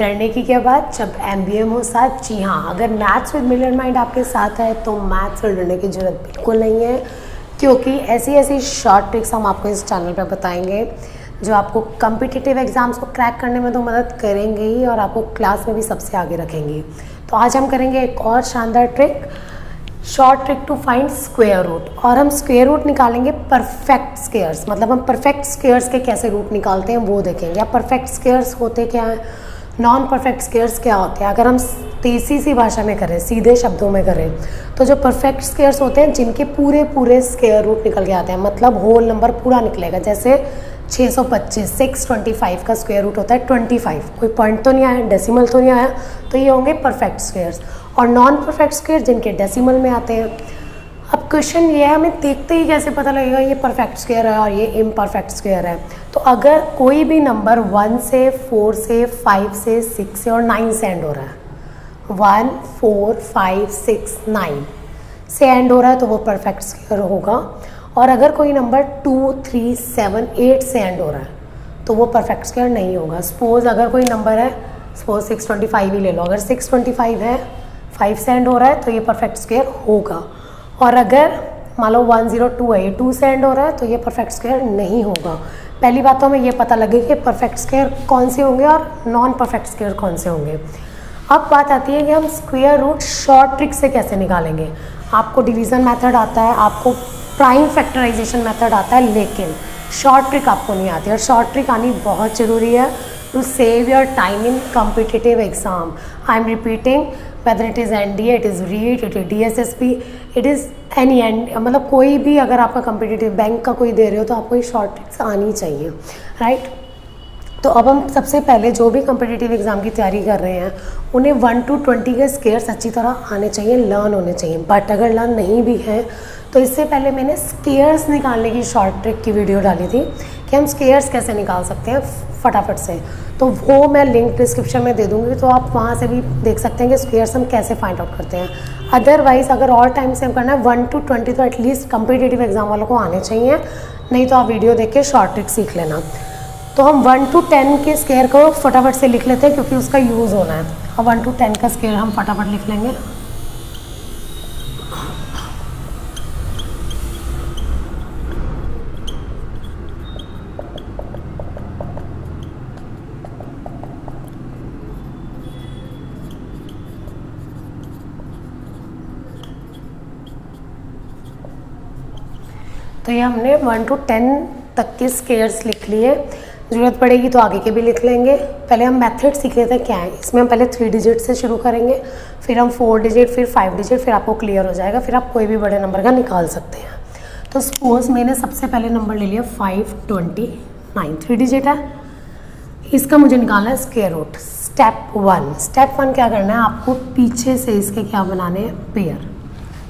डरने की क्या बात? जब एम बी एम हो साथ जी हाँ अगर मैथ्स विद मिलियन माइंड आपके साथ है तो मैथ्स से डरने की ज़रूरत बिल्कुल नहीं है। क्योंकि ऐसी ऐसी शॉर्ट ट्रिक्स हम आपको इस चैनल पर बताएँगे, जो आपको कम्पिटिटिव एग्ज़ाम्स को क्रैक करने में तो मदद करेंगे ही और आपको क्लास में भी सबसे आगे रखेंगे। तो आज हम करेंगे एक और शानदार trick short trick to find square root और हम स्क्वेयर रूट निकालेंगे परफेक्ट स्केयर्स मतलब हम परफेक्ट स्केयर्स के कैसे रूट निकालते हैं, वो देखेंगे। अब परफेक्ट स्केयर्स होते क्या हैं? नॉन परफेक्ट स्केयर्स क्या होते हैं? अगर हम तेज़ी सी भाषा में करें, सीधे शब्दों में करें तो जो परफेक्ट स्केयर्स होते हैं, जिनके पूरे पूरे स्केयर रूट निकल के आते हैं मतलब होल नंबर पूरा निकलेगा। जैसे 625 625 का स्क्वायर रूट होता है 25 कोई पॉइंट तो नहीं आया डेसिमल तो नहीं आया तो ये होंगे परफेक्ट स्क्वेयर्स और नॉन परफेक्ट स्क्वेयर जिनके डेसिमल में आते हैं क्वेश्चन ये है, हमें देखते ही कैसे पता लगेगा ये परफेक्ट स्क्वेयर है और ये इम्परफेक्ट स्क्वेयर है। तो अगर कोई भी नंबर वन से फोर से फाइव से सिक्स से और नाइन से एंड हो रहा है one four five six nine से एंड हो रहा है तो वो परफेक्ट स्क्वेयर होगा। और अगर कोई number two three seven eight से एंड हो रहा है तो वो परफेक्ट स्क्वायर नहीं होगा। सपोज़ अगर कोई नंबर है सपोज़ सिक्स ट्वेंटी फाइव ही ले लो। अगर सिक्स ट्वेंटी फाइव है फाइव से एंड हो रहा है तो ये परफेक्ट स्क्वायर होगा। और अगर मान लो वन ज़ीरो टू है ये टू से एंड हो रहा है तो ये परफेक्ट स्क्वायर नहीं होगा। पहली बात तो हमें ये पता लगे कि परफेक्ट स्क्वायर कौन से होंगे और नॉन परफेक्ट स्क्वायर कौन से होंगे। अब बात आती है कि हम स्क्वेयर रूट शॉर्ट ट्रिक से कैसे निकालेंगे। आपको डिवीज़न मेथड आता है, आपको प्राइम फैक्टराइजेशन मेथड आता है, लेकिन शॉर्ट ट्रिक आपको नहीं आती। और शॉर्ट ट्रिक आनी बहुत ज़रूरी है। In competitive exam I am repeating whether it is N D it is REET it is D S S P it is any and मतलब कोई भी अगर आपका कम्पिटिटिव बैंक का कोई दे रहे हो तो आपको ये शॉर्ट ट्रिक्स आनी चाहिए राइट right? तो अब हम सबसे पहले जो भी कम्पिटिटिव एग्ज़ाम की तैयारी कर रहे हैं, उन्हें वन टू ट्वेंटी के स्केयर्स अच्छी तरह आने चाहिए लर्न होने चाहिए बट अगर लर्न नहीं भी है तो इससे पहले मैंने स्केयर्स निकालने की शॉर्ट ट्रिक की वीडियो डाली थी कि हम स्केयर्स कैसे निकाल सकते हैं फटाफट से। तो वो मैं लिंक डिस्क्रिप्शन में दे दूँगी तो आप वहाँ से भी देख सकते हैं कि स्केयर्स हम कैसे फाइंड आउट करते हैं। अदरवाइज़ अगर और टाइम से हम करना है वन टू ट्वेंटी तो एटलीस्ट कम्पिटेटिव एग्ज़ाम वालों को आने चाहिए, नहीं तो आप वीडियो देख के शॉर्ट ट्रिक सीख लेना। तो हम वन टू टेन के स्केयर को फटाफट से लिख लेते हैं, क्योंकि उसका यूज़ होना है। और वन टू टेन का स्केयर हम फटाफट लिख लेंगे। तो ये हमने वन टू टेन तक के स्केयर्स लिख लिए। ज़रूरत पड़ेगी तो आगे के भी लिख लेंगे। पहले हम मेथड सीख लेते हैं क्या है। इसमें हम पहले थ्री डिजिट से शुरू करेंगे, फिर हम फोर डिजिट फिर फाइव डिजिट फिर आपको क्लियर हो जाएगा, फिर आप कोई भी बड़े नंबर का निकाल सकते हैं। तो सपोज़ मैंने सबसे पहले नंबर ले लिया five twenty nine three digit है। इसका मुझे निकालना है square root step one step one क्या करना है? आपको पीछे से इसके क्या बनाने हैं? पेयर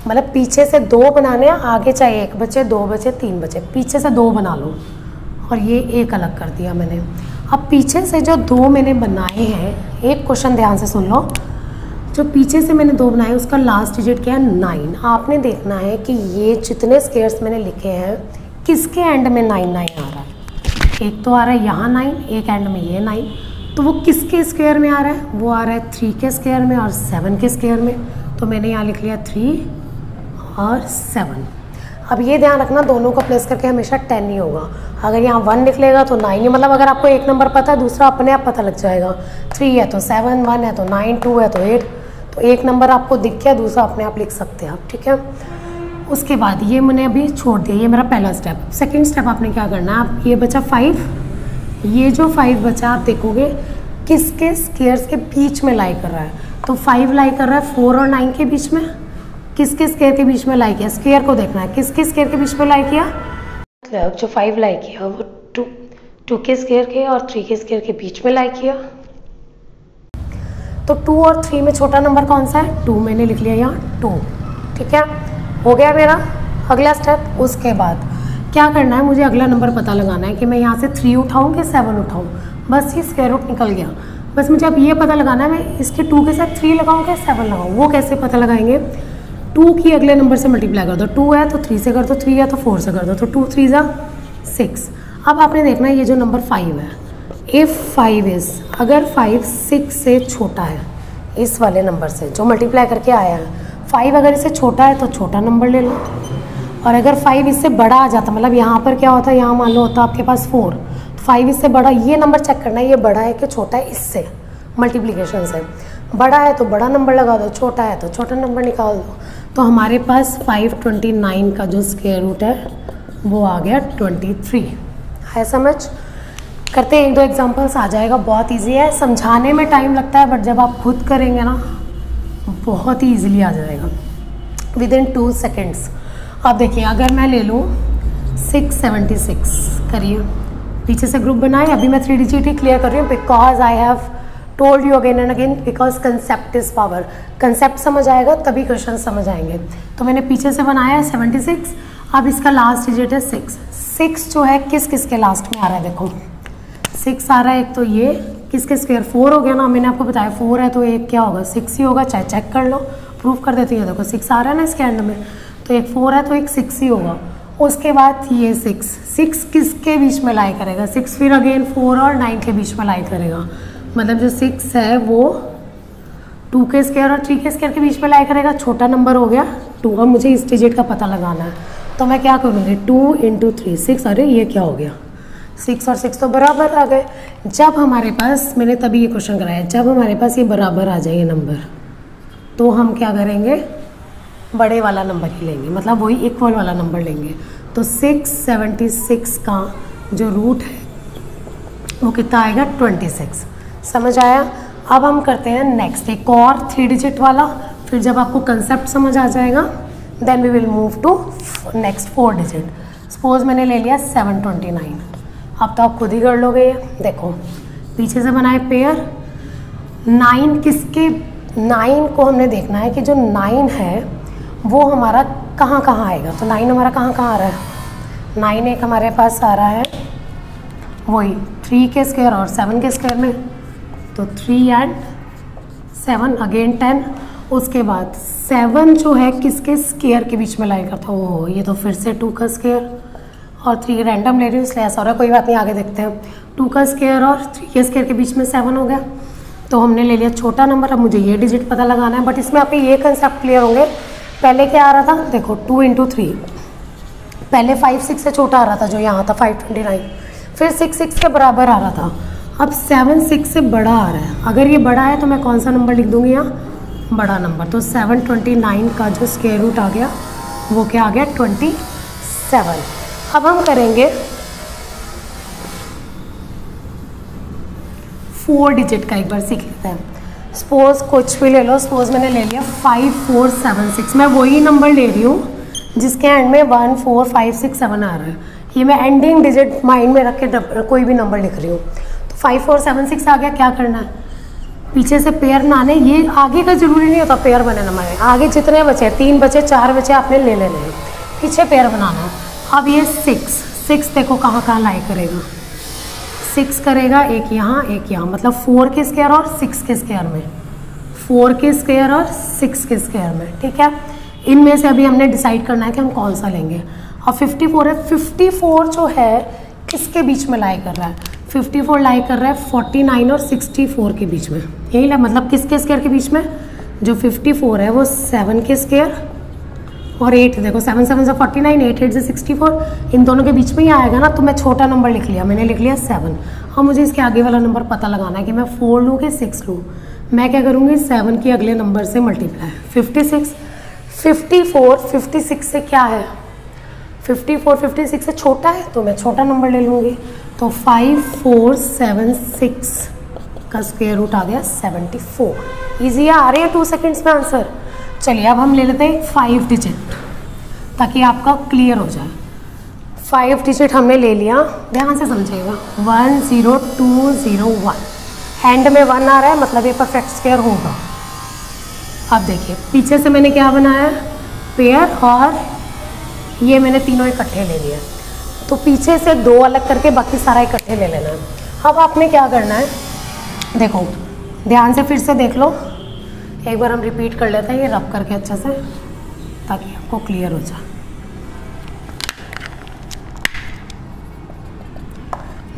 मतलब पीछे से दो बनाने हैं, आगे चाहे एक बचे, दो बचे, तीन बचे। पीछे से दो बना लो। और ये एक अलग कर दिया मैंने। अब पीछे से जो दो मैंने बनाए हैं, एक क्वेश्चन ध्यान से सुन लो। जो पीछे से मैंने दो बनाए, उसका लास्ट डिजिट क्या है? नाइन आपने देखना है कि ये जितने स्केयर्स मैंने लिखे हैं, किसके एंड में नाइन नाइन आ रहा है? एक तो आ रहा है यहाँ नाइन एक एंड में ये नाइन तो वो किसके स्केयर में आ रहा है? वो आ रहा है थ्री के स्केयर में और सेवन के स्केयर में। तो मैंने यहाँ लिख लिया थ्री और सेवन अब ये ध्यान रखना, दोनों को प्लेस करके हमेशा टेन ही होगा। अगर यहाँ वन निकलेगा तो नाइन ही मतलब अगर आपको एक नंबर पता है, दूसरा अपने आप पता लग जाएगा। थ्री है तो सेवन वन है तो नाइन टू है तो एट तो एक नंबर आपको दिख गया, दूसरा अपने आप लिख सकते हैं आप, ठीक है? उसके बाद ये मैंने अभी छोड़ दिया, ये मेरा पहला स्टेप सेकेंड स्टेप आपने क्या करना है? आप ये बचा फाइव ये जो फाइव बचा, आप देखोगे किसके स्केयर्स के बीच में लाई कर रहा है। तो फाइव लाई कर रहा है फोर और नाइन के बीच में? किसके स्केयर के बीच में लाई किया? स्केयर को देखना है। किसके स्केयर के बीच में लाई किया? मतलब जो फाइव लाई किया वो टू टू के स्केयर के और थ्री के स्केयर के बीच में लाई किया। तो टू और थ्री में छोटा नंबर कौन सा है? टू मैंने लिख लिया यहाँ टू ठीक है? हो गया मेरा अगला स्टेप उसके बाद क्या करना है? मुझे अगला नंबर पता लगाना है कि मैं यहाँ से थ्री उठाऊँ कि सेवन उठाऊँ। बस ये स्क्वायर रूट निकल गया। बस मुझे अब ये पता लगाना है मैं इसके टू के साथ थ्री लगाऊँ कि सेवन लगाऊँ। वो कैसे पता लगाएँगे? टू की अगले नंबर से मल्टीप्लाई कर दो। टू है तो थ्री से कर दो थ्री है तो फोर से कर दो तो टू थ्री ज़ा सिक्स अब आपने देखना ये जो नंबर फाइव है। इफ़ फाइव इज़ अगर फाइव सिक्स से छोटा है, इस वाले नंबर से, जो मल्टीप्लाई करके आया है। फाइव अगर इससे छोटा है तो छोटा नंबर ले लो। और अगर फाइव इससे बड़ा आ जाता मतलब यहाँ पर क्या होता है, यहाँ मान लो होता आपके पास फोर तो फाइव इससे बड़ा, ये नंबर चेक करना है, ये बड़ा है कि छोटा है इससे मल्टीप्लीकेशन से। बड़ा है तो बड़ा नंबर लगा दो, छोटा है तो छोटा नंबर निकाल दो। तो हमारे पास 529 का जो स्केयर रूट है, वो आ गया 23 है समझ? करते हैं, एक दो एग्जांपल्स आ जाएगा, बहुत इजी है। समझाने में टाइम लगता है बट जब आप खुद करेंगे ना, बहुत ही ईजिली आ जाएगा। विद इन टू सेकेंड्स अब देखिए, अगर मैं ले लूँ सिक्स सेवेंटी सिक्स करिए। पीछे से ग्रुप बनाए, अभी मैं थ्री ही क्लियर कर रही हूँ because I have told you again and again because concept is power concept समझ आएगा, तभी क्वेश्चन समझ आएँगे। तो मैंने पीछे से बनाया है सेवेंटी सिक्स अब इसका लास्ट डिजिट है सिक्स सिक्स जो है, किस किस के लास्ट में आ रहा है, देखो। सिक्स आ रहा है, एक तो ये किसके स्क्वेयर फोर हो गया ना, मैंने आपको बताया फोर है तो एक क्या होगा? सिक्स ही होगा, चाहे चेक कर लो प्रूफ कर देती है देखो सिक्स आ रहा है ना इसके एंड में। तो एक फोर है तो एक सिक्स ही होगा। उसके बाद ये सिक्स सिक्स किसके बीच में लाई करेगा? सिक्स फिर अगेन फोर और नाइन के बीच में लाई करेगा। मतलब जो सिक्स है वो टू के स्केयर और थ्री के स्केयर के बीच में लाई करेगा, छोटा नंबर हो गया टू और मुझे इस डिजिट का पता लगाना है। तो मैं क्या करूँगी? टू इंटू थ्री सिक्स अरे ये क्या हो गया? सिक्स और सिक्स तो बराबर आ गए। जब हमारे पास, मैंने तभी ये क्वेश्चन कराया, जब हमारे पास ये बराबर आ जाए ये नंबर तो हम क्या करेंगे? बड़े वाला नंबर ही लेंगे मतलब वही इक्वल वाला नंबर लेंगे। तो सिक्स सेवेंटी सिक्स का जो रूट है, वो कितना आएगा? ट्वेंटी सिक्स समझ आया? अब हम करते हैं नेक्स्ट एक और थ्री डिजिट वाला। फिर जब आपको कंसेप्ट समझ आ जाएगा then we will move to next four digit suppose मैंने ले लिया सेवन ट्वेंटी नाइन अब तो आप खुद ही कर लोगे ये। देखो, पीछे से बनाए पेयर नाइन किसके? नाइन को हमने देखना है कि जो नाइन है, वो हमारा कहाँ कहाँ आएगा? तो नाइन हमारा कहाँ कहाँ आ रहा है? नाइन एक हमारे पास आ रहा है, वही थ्री के स्क्वायर और सेवन के स्क्वायर में। तो three and seven again ten उसके बाद सेवन जो है, किसके स्केयर के बीच में लाई करता वो ये तो फिर से टू का स्केयर और थ्री रैंडम ले रही हूँ, इसलिए ऐसा हो रहा है, कोई बात नहीं, आगे देखते हैं. टू का स्केयर और थ्री के स्केयर के बीच में सेवन हो गया. तो हमने ले लिया छोटा नंबर अब मुझे ये डिजिट पता लगाना है बट इसमें आपके ये कंसेप्ट क्लियर होंगे. पहले क्या आ रहा था? देखो टू इंटू थ्री पहले फाइव सिक्स से छोटा आ रहा था, जो यहाँ था फाइव ट्वेंटी नाइन फिर सिक्स सिक्स के बराबर आ रहा था. अब सेवन सिक्स से बड़ा आ रहा है। अगर ये बड़ा है तो मैं कौन सा नंबर लिख दूँगी यहाँ? बड़ा नंबर तो सेवन ट्वेंटी नाइन का जो स्केयर रूट आ गया, वो क्या आ गया? ट्वेंटी सेवन अब हम करेंगे फोर डिजिट का एक बार सीख लेते हैं। सपोज़ कुछ भी ले लो। सपोज़ मैंने ले लिया फाइव फोर सेवन सिक्स मैं वही नंबर ले रही हूँ जिसके एंड में one four five six seven आ रहा है। ये मैं एंडिंग डिजिट माइंड में रख के कोई भी नंबर लिख रही हूँ। फाइव फोर सेवन सिक्स आ गया, क्या करना है? पीछे से पेयर ना आने, ये आगे का ज़रूरी नहीं होता पेयर बने नंबर आगे जितने बचे तीन बचे, चार बचे, आपने ले लेने हैं। पीछे पेयर बनाना है। अब ये सिक्स सिक्स देखो कहाँ कहाँ लाई करेगा। सिक्स करेगा, एक यहाँ एक यहाँ। मतलब फोर के स्केयर और सिक्स के स्केयर में। फोर के स्केयर और सिक्स के स्केयर में, ठीक है? इनमें से अभी हमने डिसाइड करना है कि हम कौन सा लेंगे। और फिफ्टी फोर है फिफ्टी फोर जो है, किसके बीच में लाई कर रहा है? फिफ्टी फोर लाई कर रहा है फोर्टी नाइन और सिक्सटी फोर के बीच में। यही ला मतलब किसके स्केयर के बीच में? जो फिफ्टी फोर है, वो सेवन के स्केयर और एट देखो सेवन सेवन से फोर्टी नाइन एट एट से सिक्सटी फोर इन दोनों के बीच में ही आएगा ना तो मैं छोटा नंबर लिख लिया। मैंने लिख लिया सेवन और मुझे इसके आगे वाला नंबर पता लगाना है कि मैं फोर लूँ कि सिक्स लूँ? मैं क्या करूँगी? सेवन के अगले नंबर से multiply fifty six fifty four fifty six से क्या है? फिफ्टी फोर फिफ्टी सिक्स से छोटा है तो मैं छोटा नंबर ले लूँगी। तो फाइव फोर सेवन सिक्स का स्क्वेयर रूट आ गया सेवेंटी फोर ईजी आ रही है टू सेकेंड्स में आंसर चलिए, अब हम ले लेते हैं फाइव डिजिट ताकि आपका क्लियर हो जाए। फाइव डिजिट हमने ले लिया। ध्यान से समझिएगा। One zero two zero one end में वन आ रहा है मतलब ये परफेक्ट स्केयर होगा। अब देखिए, पीछे से मैंने क्या बनाया? पेयर और ये मैंने तीनों इकट्ठे ले लिए। तो पीछे से दो अलग करके बाकी सारा इकट्ठे ले लेना है। अब आपने क्या करना है? देखो, ध्यान से फिर से देख लो। एक बार हम रिपीट कर लेते हैं, ये रब करके अच्छे से, ताकि आपको क्लियर हो जाए।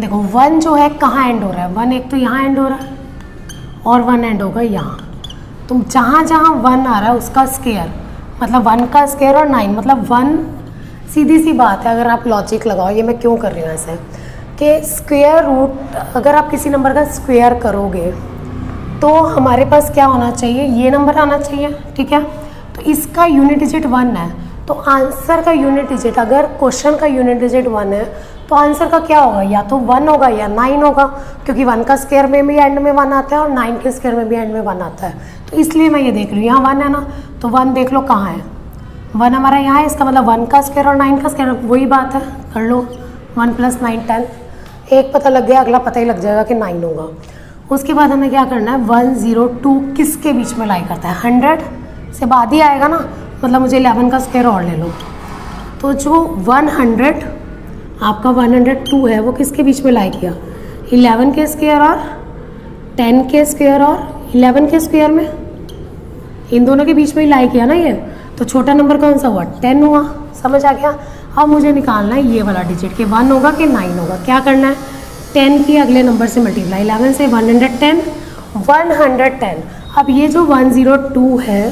देखो वन जो है, कहाँ एंड हो रहा है? वन एक तो यहाँ एंड हो रहा है, और वन एंड होगा यहाँ। तो जहाँ जहाँ वन आ रहा है, उसका स्केयर मतलब वन का स्केयर और नाइन मतलब वन सीधी सी बात है, अगर आप लॉजिक लगाओ, ये मैं क्यों कर रही हूँ ऐसे? कि स्क्वेयर रूट अगर आप किसी नंबर का स्क्वेयर करोगे तो हमारे पास क्या होना चाहिए? ये नंबर आना चाहिए, ठीक है? तो इसका यूनिट डिजिट वन है। तो आंसर का यूनिट डिजिट अगर क्वेश्चन का यूनिट डिजिट वन है तो आंसर का क्या होगा? या तो वन होगा या नाइन होगा, क्योंकि वन का स्केयर में भी एंड में वन आता है और नाइन के स्केयर में भी एंड में वन आता है। तो इसलिए मैं ये देख रही हूँ, यहाँ वन है ना? तो वन देख लो कहाँ है? वन हमारा यहाँ है, इसका मतलब वन का स्केयर और नाइन का स्केयर वही बात है। कर लो। वन प्लस नाइन टेन एक पता लग गया, अगला पता ही लग जाएगा कि नाइन होगा। उसके बाद हमें क्या करना है? वन ज़ीरो टू किसके बीच में लाई करता है? हंड्रेड से बाद ही आएगा ना? मतलब मुझे इलेवन का स्क्वायर और ले लो। तो जो वन हंड्रेड आपका वन हंड्रेड टू है, वो किसके बीच में लाई किया? इलेवन के स्क्वायर और टेन के स्क्वायर और इलेवन के स्क्वायर में? इन दोनों के बीच में ही लाई किया ना ये? तो छोटा नंबर कौन सा हुआ? टेन हुआ। समझ आ गया? अब मुझे निकालना है ये वाला डिजिट कि वन होगा कि नाइन होगा? क्या करना है? टेन की अगले नंबर से मल्टीप्लाई इलेवन से one hundred ten, one hundred ten. अब ये जो वन ज़ीरो टू है,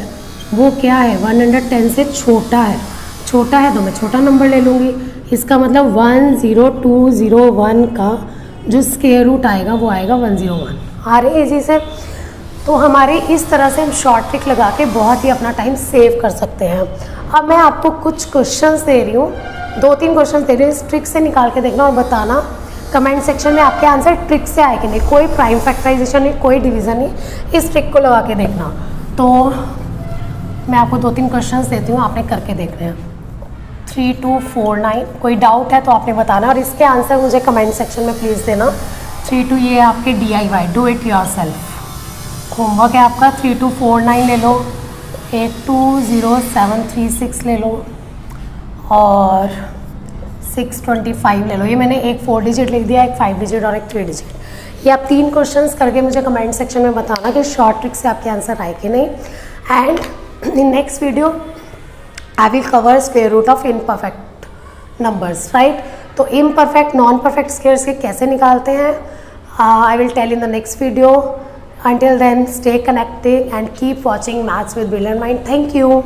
वो क्या है? 110 से छोटा है। छोटा है तो मैं छोटा नंबर ले लूँगी। इसका मतलब one zero two zero one का जो स्केयर रूट आएगा, वो आएगा वन ज़ीरो वन। आ रही है इसी से तो हमारे इस तरह से हम शॉर्ट ट्रिक लगा के बहुत ही अपना टाइम सेव कर सकते हैं। अब मैं आपको कुछ क्वेश्चंस दे रही हूँ। दो तीन क्वेश्चन दे रही हूँ। इस ट्रिक से निकाल के देखना और बताना। कमेंट सेक्शन में आपके आंसर ट्रिक से आए कि नहीं। कोई प्राइम फैक्टराइजेशन नहीं, कोई डिवीज़न नहीं। इस ट्रिक को लगा के देखना। तो मैं आपको दो तीन क्वेश्चंस देती हूँ। आपने करके देख रहे हैं। थ्री टू फोर नाइन कोई डाउट है तो आपने बताना और इसके आंसर मुझे कमेंट सेक्शन में प्लीज़ देना। थ्री टू ये आपके D I Y do it yourself homework है आपका थ्री टू फोर नाइन ले लो eight two zero seven three six ले लो और सिक्स ट्वेंटी फाइव ले लो। ये मैंने एक फोर डिजिट लिख दिया, एक फाइव डिजिट और एक थ्री डिजिट ये आप तीन क्वेश्चंस करके मुझे कमेंट सेक्शन में बताना कि शॉर्ट ट्रिक से आपके आंसर आए कि नहीं। And in next video, I will cover square root of imperfect numbers, right? तो इम परफेक्ट नॉन परफेक्ट squares के कैसे निकालते हैं? I will tell in the next video until then stay connected and keep watching maths with brilliant mind. Thank you